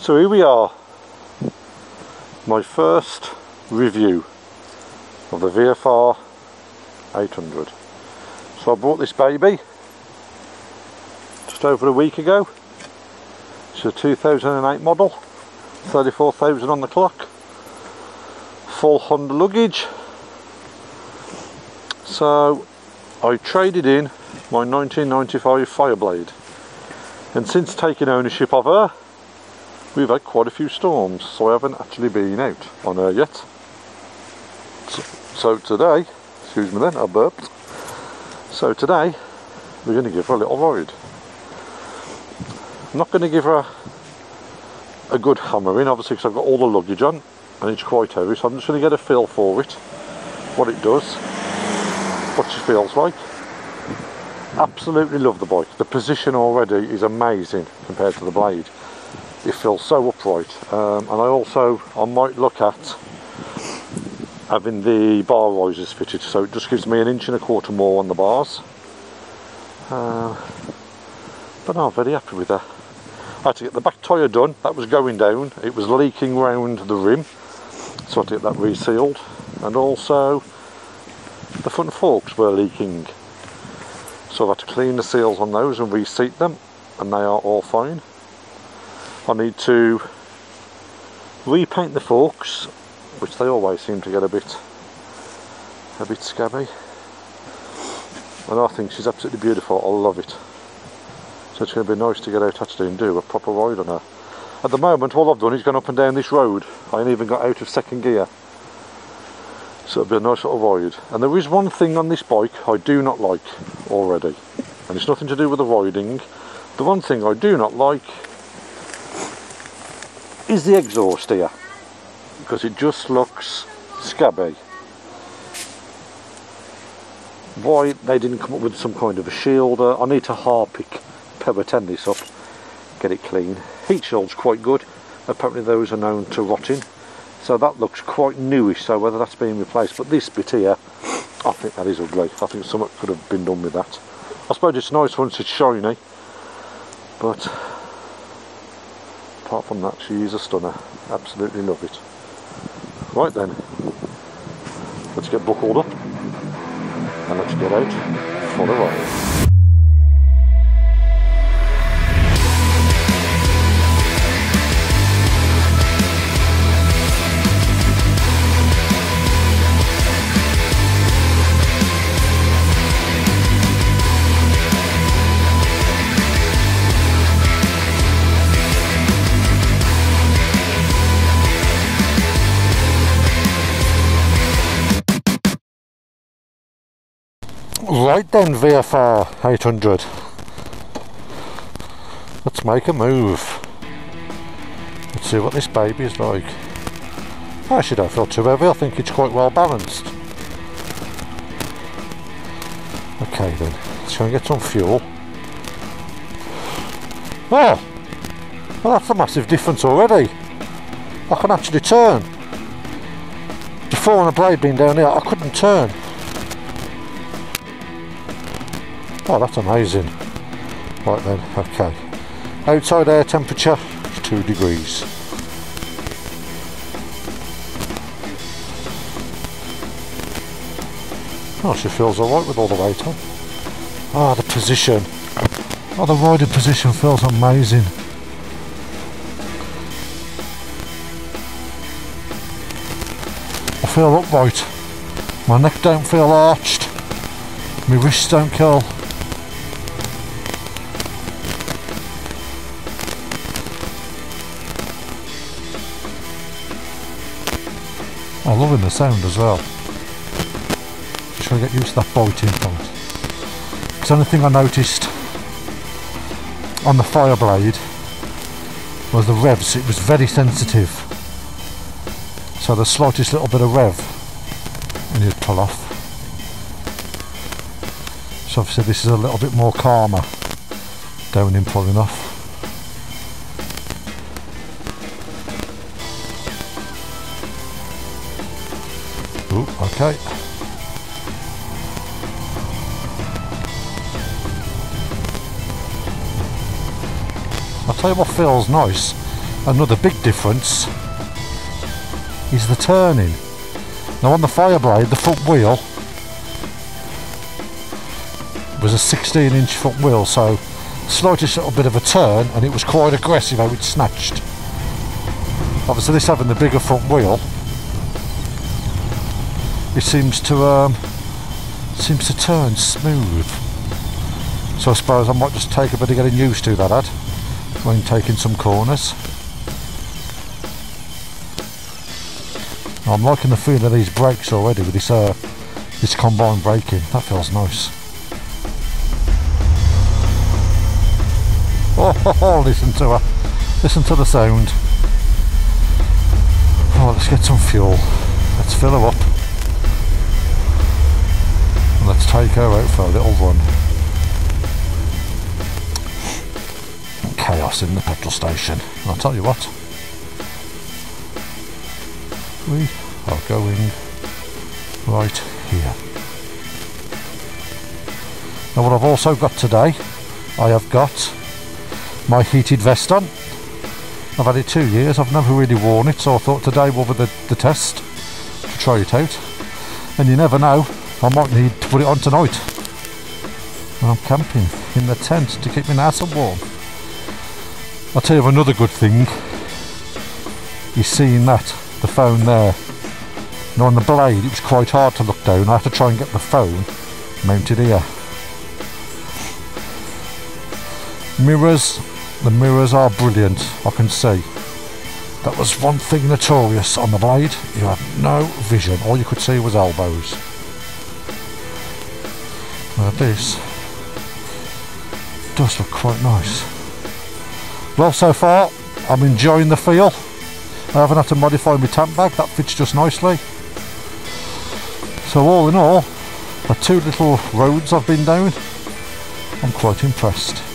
So here we are, my first review of the VFR 800. So I bought this baby just over a week ago. It's a 2008 model, 34,000 on the clock, full Honda luggage. So I traded in my 1995 Fireblade and since taking ownership of her we've had quite a few storms so I haven't actually been out on her yet. So, today excuse me then I burped. So today we're going to give her a little ride. I'm not going to give her a good hammering obviously because I've got all the luggage on and it's quite heavy so I'm just going to get a feel for it what it does what she feels like. Absolutely love the bike. The position already is amazing compared to the blade it feels so upright. Um, and I also I might look at having the bar risers fitted so it just gives me an inch and a quarter more on the bars. Uh, but no, I'm very happy with that. I had to get the back tyre done. That was going down. It was leaking round the rim so I had to get that resealed. And also the front forks were leaking. So I've had to clean the seals on those and reseat them and they are all fine I need to repaint the forks which they always seem to get a bit a bit scabby. And I think she's absolutely beautiful. I love it. So it's going to be nice to get out actually and do a proper ride on her. At the moment all I've done is gone up and down this road. I ain't even got out of second gear. So it'll be a nice little ride. And there is one thing on this bike I do not like already. And it's nothing to do with the riding. The one thing I do not like is the exhaust here? Because it just looks scabby. Why they didn't come up with some kind of a shielder uh, I need to harpic power ten this up get it clean. Heat shield's quite good. Apparently those are known to rotting so that looks quite newish so whether that's being replaced. But this bit here I think that is ugly. I think something could have been done with that. I suppose it's nice once it's shiny but apart from that she is a stunner. Absolutely love it. Right then. Let's get buckled up. And let's get out for the ride Right then VFR 800 Let's make a move. Let's see what this baby is like. Actually don't feel too heavy, I think it's quite well balanced. Okay then, let's go and get some fuel. Oh! Well that's a massive difference already. I can actually turn. Before on the blade being down here I couldn't turn Oh, that's amazing. Right then, okay. Outside air temperature 2 degrees. Oh, she feels alright with all the weight on. Ah, oh, the position. Oh, the riding position feels amazing. I feel upright. My neck don't feel arched. My wrists don't curl. I'm loving the sound as well. Just trying to get used to that biting point. The only thing I noticed on the Fireblade was the revs, it was very sensitive. So the slightest little bit of rev and you'd pull off. So obviously this is a little bit more calmer down in pulling off. Okay. I'll tell you what feels nice another big difference is the turning. Now on the Fireblade, the front wheel was a 16 inch front wheel, so slightest little bit of a turn and it was quite aggressive how it snatched. Obviously this having the bigger front wheel, it seems to um, seems to turn smooth. So I suppose I might just take a bit of getting used to that ad when taking some corners. I'm liking the feel of these brakes already with this uh, this combined braking. That feels nice. Oh, listen to her. Listen to the sound. Oh, let's get some fuel. Let's fill her up. Let's take her out for a little run. Chaos in the petrol station. I'll tell you what. We are going right here. Now what I've also got today, I have got my heated vest on. I've had it two years, I've never really worn it, so I thought today will be the, the test to try it out. And you never know, I might need to put it on tonight when I'm camping in the tent to keep me nice and warm. I'll tell you another good thing is seeing that, the phone there. Now on the blade it was quite hard to look down, I had to try and get the phone mounted here. Mirrors the mirrors are brilliant, I can see. That was one thing notorious on the blade, you had no vision, all you could see was elbows. This does look quite nice. Well so far, I'm enjoying the feel. I haven't had to modify my tank bag, that fits just nicely. So all in all, the two little roads I've been down, I'm quite impressed.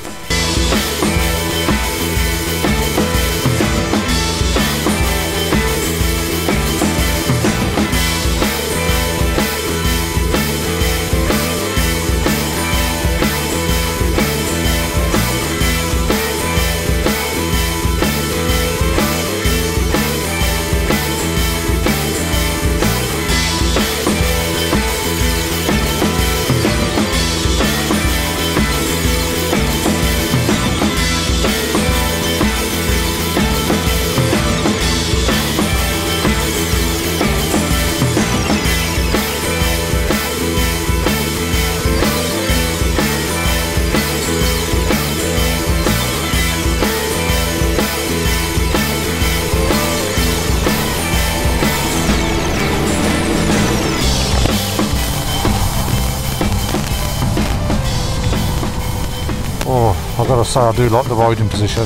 I've got to say I do like the riding position.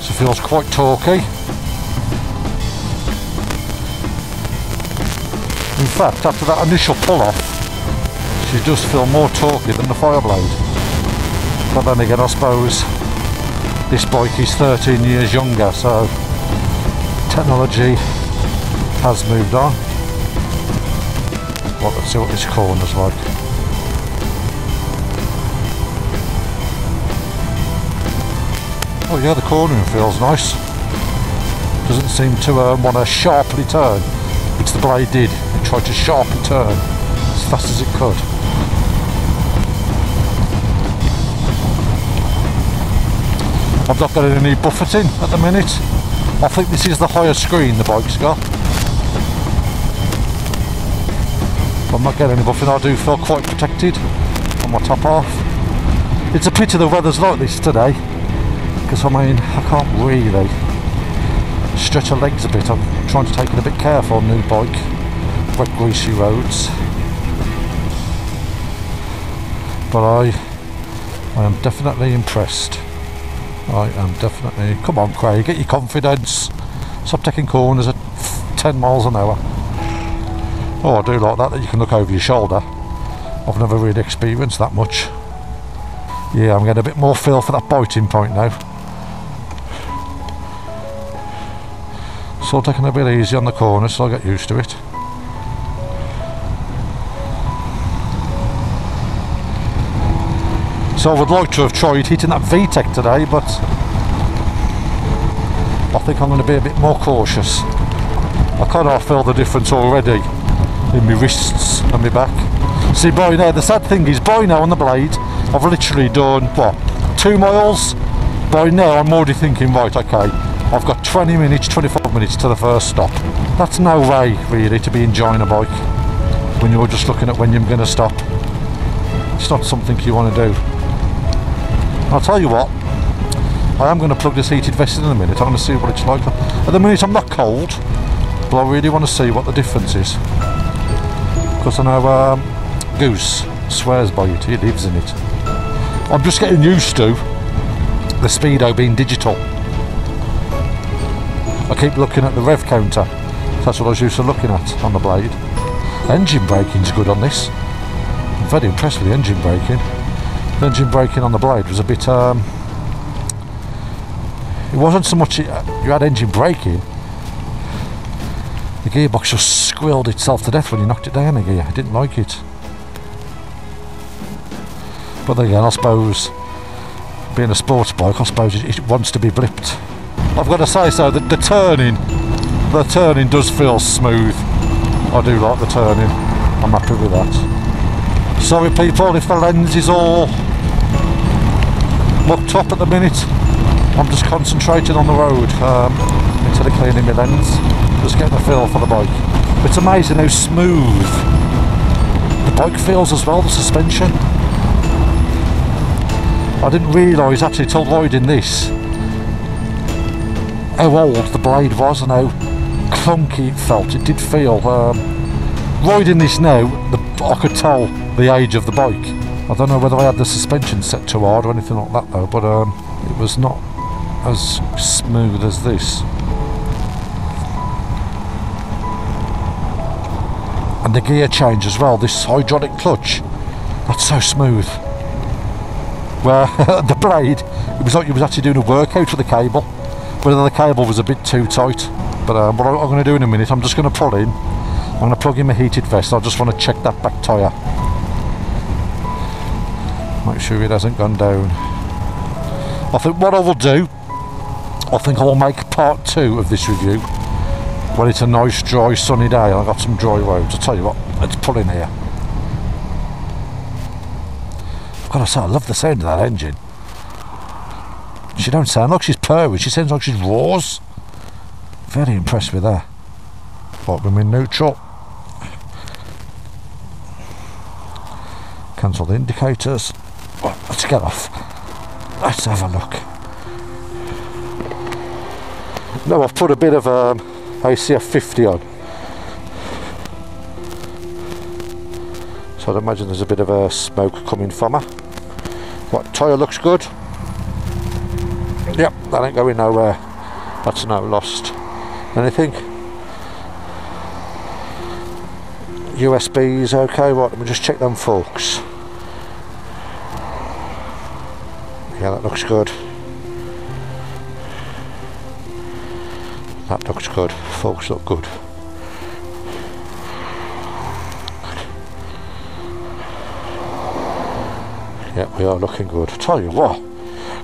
She feels quite torquey. In fact, after that initial pull-off, she does feel more torquey than the Fireblade. But then again, I suppose this bike is 13 years younger, so technology has moved on. Well, let's see what this corner's like. Oh yeah, the cornering feels nice. Doesn't seem to uh, want to sharply turn, which the blade did. It tried to sharply turn as fast as it could. I've not got any buffeting at the minute. I think this is the higher screen the bike's got. I'm not getting any buffeting, I do feel quite protected on my top half. It's a pity the weather's like this today because I mean I can't really stretch her legs a bit. I'm trying to take it a bit careful on new bike wet greasy roads. But I I am definitely impressed. I am definitely come on Craig get your confidence. Stop taking corners at 10 miles an hour. Oh I do like that that you can look over your shoulder. I've never really experienced that much. Yeah I'm getting a bit more feel for that biting point now Still taking a bit easy on the corner so I'll get used to it. So I would like to have tried hitting that VTEC today but I think I'm going to be a bit more cautious. I kind of feel the difference already in my wrists and my back. See, by now, the sad thing is, by now on the blade, I've literally done, what, two miles? By now, I'm already thinking, right, okay, I've got 20 minutes, 25 minutes to the first stop. That's no way, really, to be enjoying a bike when you're just looking at when you're going to stop. It's not something you want to do. I'll tell you what, I am going to plug this heated vest in, a minute. I'm going to see what it's like. At the minute, I'm not cold, but I really want to see what the difference is. Because I know um, Goose swears by it, he lives in it. I'm just getting used to the Speedo being digital. I keep looking at the rev counter. That's what I was used to looking at on the blade. Engine braking's good on this. I'm very impressed with the engine braking. The engine braking on the blade was a bit. Um, it wasn't so much it, you had engine braking. The gearbox just squealed itself to death when you knocked it down again. I didn't like it. But then again, I suppose being a sports bike, I suppose it, it wants to be blipped. I've got to say so that the turning, the turning does feel smooth. I do like the turning. I'm happy with that. Sorry people if the lens is all mucked up at the minute. I'm just concentrating on the road um, instead of cleaning my lens. Just getting a feel for the bike. It's amazing how smooth the bike feels as well, the suspension. I didn't realise actually till riding this how old the blade was and how clunky it felt. It did feel. Um, riding this now, the, I could tell the age of the bike. I don't know whether I had the suspension set too hard or anything like that though, but um, it was not as smooth as this. And the gear change as well, this hydraulic clutch, that's so smooth where the blade, it was like you was actually doing a workout with the cable. Whether the cable was a bit too tight. But um, what I'm going to do in a minute, I'm just going to pull in. I'm going to plug in my heated vest. I just want to check that back tyre. Make sure it hasn't gone down. I think what I will do, I think I will make part two of this review when it's a nice dry sunny day and I've got some dry roads. I'll tell you what, let's pull in here. I gotta say, I love the sound of that engine. She don't sound like she's purring, she sounds like she's roars. Very impressed with her. But we're in neutral. Cancel the indicators. Let's get off. Let's have a look. No, I've put a bit of um, ACF 50 on. So I'd imagine there's a bit of a smoke coming from her. What, tyre looks good? Yep, that ain't going nowhere. That's no lost. Anything? USBs okay, what, let me just check them forks. Yeah, that looks good. That looks good. Forks look good. Yeah, we are looking good. I tell you what,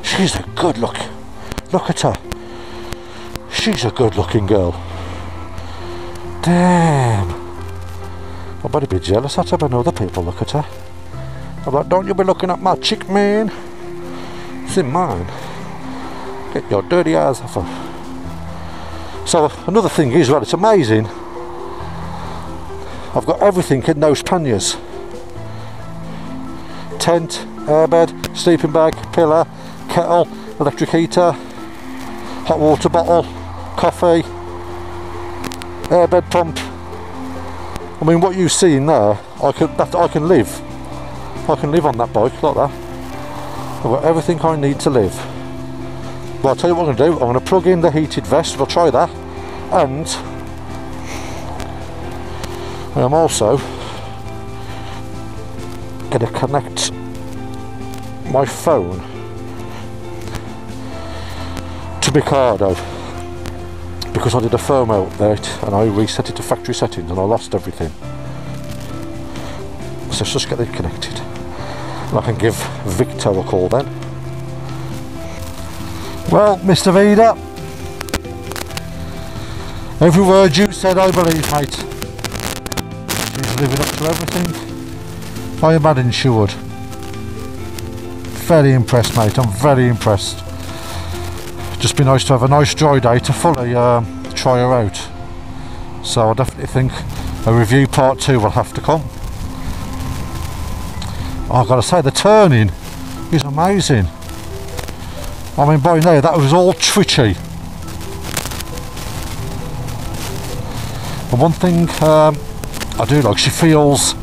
she's a good look. Look at her. She's a good looking girl. Damn. I better be jealous at when other people look at her. I'm like, don't you be looking at my chick, man. It's in mine. Get your dirty eyes off her. So another thing is, well, it's amazing. I've got everything in those panniers. Tent, airbed, sleeping bag, pillar, kettle, electric heater, hot water bottle, coffee, airbed pump. I mean, what you see in there, I can that I can live. I can live on that bike like that. I've got everything I need to live. Well, I'll tell you what I'm to do. I'm to plug in the heated vest. We'll try that, and I'm also to connect my phone to my Cardo because I did a firmware update and I reset it to factory settings and I lost everything. So let's just get it connected. And I can give Victor a call then. Well, Mr. Vida, Every word you said I believe, mate. She's living up to everything. I am mad insured. Very impressed, mate. I'm very impressed. Just be nice to have a nice dry day to fully um, try her out. So I definitely think a review part two will have to come. Oh, I've got to say, the turning is amazing. I mean, by now that was all twitchy. And one thing um, I do like, she feels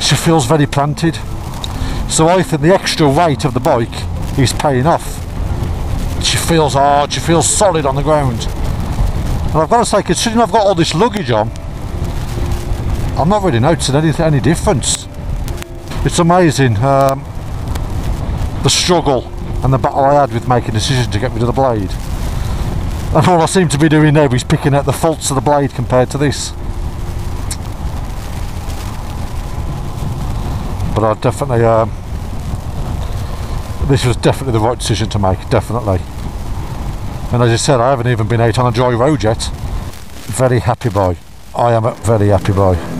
she feels very planted. So I think the extra weight of the bike is paying off. Feels hard, she feels solid on the ground. And I've got to say, considering I've got all this luggage on, I'm not really noticing any, any difference. It's amazing um, the struggle and the battle I had with making a decision to get rid of the blade. And all I seem to be doing now is picking out the faults of the blade compared to this. But I definitely, um, this was definitely the right decision to make, definitely. And as I said, I haven't even been out on a dry road yet. Very happy boy. I am a very happy boy.